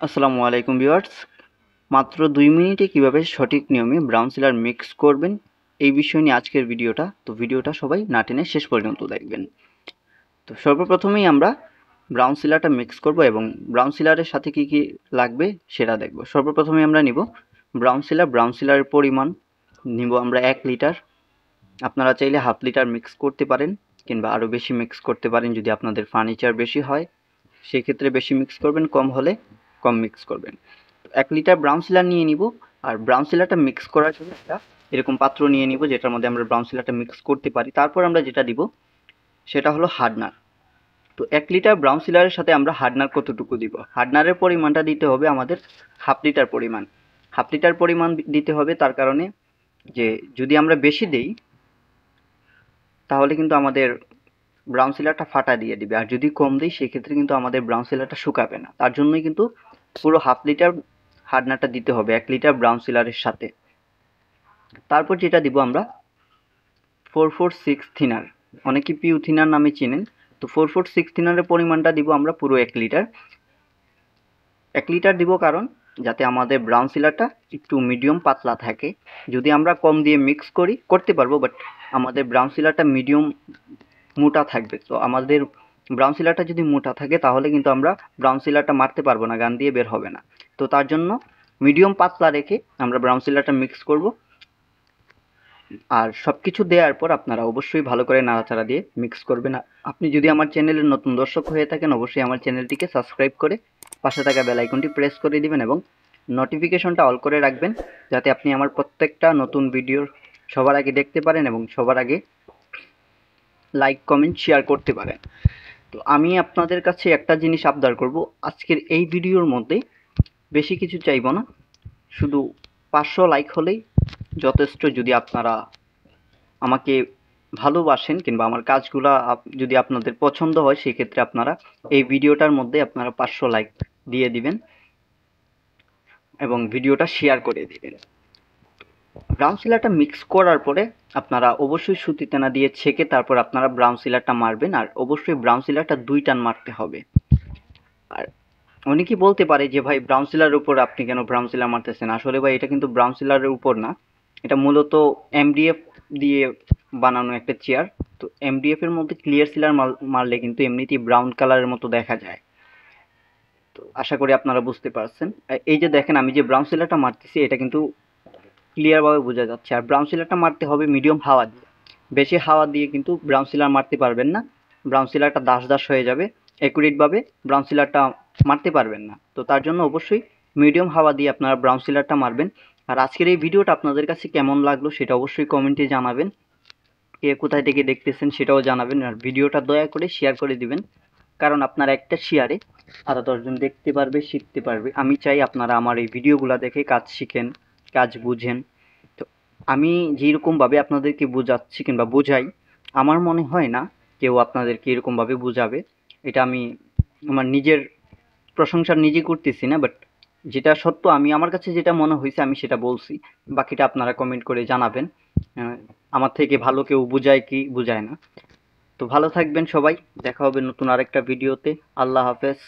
আসসালামু আলাইকুম ভিউয়ার্স। মাত্র দুই মিনিটে কীভাবে সঠিক নিয়মে ব্রাউন সিলার মিক্স করবেন, এই বিষয় নিয়ে আজকের ভিডিওটা। তো ভিডিওটা সবাই না টেনে শেষ পর্যন্ত দেখবেন। তো সর্বপ্রথমেই আমরা ব্রাউন সিলারটা মিক্স করব এবং ব্রাউন সিলারের সাথে কি কি লাগবে সেটা দেখব। সর্বপ্রথমে আমরা নিব ব্রাউন সিলার। ব্রাউন সিলারের পরিমাণ নিব আমরা এক লিটার। আপনারা চাইলে হাফ লিটার মিক্স করতে পারেন কিংবা আরও বেশি মিক্স করতে পারেন যদি আপনাদের ফার্নিচার বেশি হয়। সেক্ষেত্রে বেশি মিক্স করবেন, কম হলে। কম মিক্স করবেন। এক লিটার ব্রাউন সিলার নিয়ে নিব, আর ব্রাউন সিলারটা মিক্স করার জন্য একটা এরকম পাত্র নিয়ে নিব, যেটার মধ্যে আমরা ব্রাউন সিলারটা মিক্স করতে পারি। তারপর আমরা যেটা দিব, সেটা হলো হার্ডনার তো এক লিটার ব্রাউন সিলারের সাথে আমরা হার্ডনার কতটুকু দিব? হার্ডনারের পরিমাণটা দিতে হবে আমাদের হাফ লিটার পরিমাণ। হাফ লিটার পরিমাণ দিতে হবে তার কারণে যে, যদি আমরা বেশি দেই, তাহলে কিন্তু আমাদের ব্রাউন সিলারটা ফাটা দিয়ে দিবে। আর যদি কম দিই, সেক্ষেত্রে কিন্তু আমাদের ব্রাউন সিলারটা শুকাবে না। তার জন্যই কিন্তু পুরো হাফ লিটার হার্ডনারটা দিতে হবে, এক লিটার ব্রাউন সিলারের সাথে। তারপর যেটা দিব আমরা ফোর ফোর সিক্স থিনার অনেকে পিউ থিনার নামে চিনেন। তো ফোর ফোর সিক্স থিনারের পরিমাণটা দিব আমরা পুরো এক লিটার। এক লিটার দিব কারণ, যাতে আমাদের ব্রাউন সিলারটা একটু মিডিয়াম পাতলা থাকে। যদি আমরা কম দিয়ে মিক্স করি, করতে পারব বাট আমাদের ব্রাউন সিলারটা মিডিয়াম মোটা থাকবে। তো আমাদের ব্রাউন সিলারটা যদি মোটা থাকে, তাহলে কিন্তু আমরা ব্রাউন সিলারটা মারতে পারব না, গান দিয়ে বের হবে না। তো তার জন্য মিডিয়াম পাতলা রেখে আমরা ব্রাউন সিলারটা মিক্স করব। আর সব কিছু দেওয়ার পর আপনারা অবশ্যই ভালো করে নাড়াচাড়া দিয়ে মিক্স করবেন। আপনি যদি আমার চ্যানেলের নতুন দর্শক হয়ে থাকেন, অবশ্যই আমার চ্যানেলটিকে সাবস্ক্রাইব করে পাশে থাকা বেল আইকনটি প্রেস করে দিবেন এবং নোটিফিকেশনটা অল করে রাখবেন, যাতে আপনি আমার প্রত্যেকটা নতুন ভিডিওর সবার আগে দেখতে পারেন এবং সবার আগে লাইক কমেন্ট শেয়ার করতে পারেন। তো আমি আপনাদের কাছে একটা জিনিস আবদার করব। আজকের এই ভিডিওর মধ্যে বেশি কিছু চাইব না। শুধু পাঁচশো লাইক হলেই যথেষ্ট যদি আপনারা আমাকে ভালোবাসেন কিংবা আমার কাজগুলা যদি আপনাদের পছন্দ হয়, সেক্ষেত্রে আপনারা এই ভিডিওটার মধ্যে আপনারা পাঁচশো লাইক দিয়ে দিবেন এবং ভিডিওটা শেয়ার করে দিবেন। ব্রাউন সিলারটা মিক্স করার পরে আপনারা অবশ্যই সুতিতে না দিয়ে ছেঁকে তারপর আপনারা ব্রাউন সিলারটা মারবেন আর অবশ্যই ব্রাউন সিলারটা দুই টান মারতে হবে। আর অনেকেই বলতে পারে যে, ভাই ব্রাউন সিলারের উপর আপনি কেন ব্রাউন সিলার মারতেছেন? আসলে ভাই, এটা কিন্তু ব্রাউন সিলারের উপর না। এটা মূলত এমডিএফ দিয়ে বানানো একটা চেয়ার তো এমডিএফ এর মধ্যে ক্লিয়ার সিলার মারলে কিন্তু এমনিতেই ব্রাউন কালারের মতো দেখা যায়। তো আশা করি আপনারা বুঝতে পারছেন। এই যে দেখেন, আমি যে ব্রাউন সিলারটা মারতেছি, এটা কিন্তু ক্লিয়ারভাবে বোঝা যাচ্ছে। আর ব্রাউন সিলারটা মারতে হবে মিডিয়াম হাওয়া দিয়ে। বেশি হাওয়া দিয়ে কিন্তু ব্রাউন সিলার মারতে পারবেন না। ব্রাউন সিলারটা দাস দাস হয়ে যাবে। অ্যাকুরেটভাবে ব্রাউন সিলারটা মারতে পারবেন না। তো তার জন্য অবশ্যই মিডিয়াম হাওয়া দিয়ে আপনারা ব্রাউন সিলারটা মারবেন। আর আজকের এই ভিডিওটা আপনাদের কাছে কেমন লাগল সেটা অবশ্যই কমেন্টে জানাবেন। কে কোথায় থেকে দেখতেছেন সেটাও জানাবেন। আর ভিডিওটা দয়া করে শেয়ার করে দিবেন। কারণ আপনার একটা শেয়ারে আরও দশজন দেখতে পারবে, শিখতে পারবে। আমি চাই আপনারা আমার এই ভিডিওগুলো দেখে কাজ শিখেন। কাজ বুঝেন। তো আমি যেরকমভাবে আপনাদেরকে বোঝাচ্ছি কিংবা বোঝাই, আমার মনে হয় না কেউ আপনাদেরকে এরকমভাবে বোঝাবে। এটা আমি আমার নিজের প্রশংসা নিজে করতেছি না বাট যেটা সত্য, আমি আমার কাছে যেটা মনে হয়েছে আমি সেটা বলছি। বাকিটা আপনারা কমেন্ট করে জানাবেন। আমার থেকে ভালো কেউ বোঝায় কি বোঝায় না। তো ভালো থাকবেন সবাই, দেখা হবে নতুন আরেকটা ভিডিওতে আল্লাহ হাফেজ।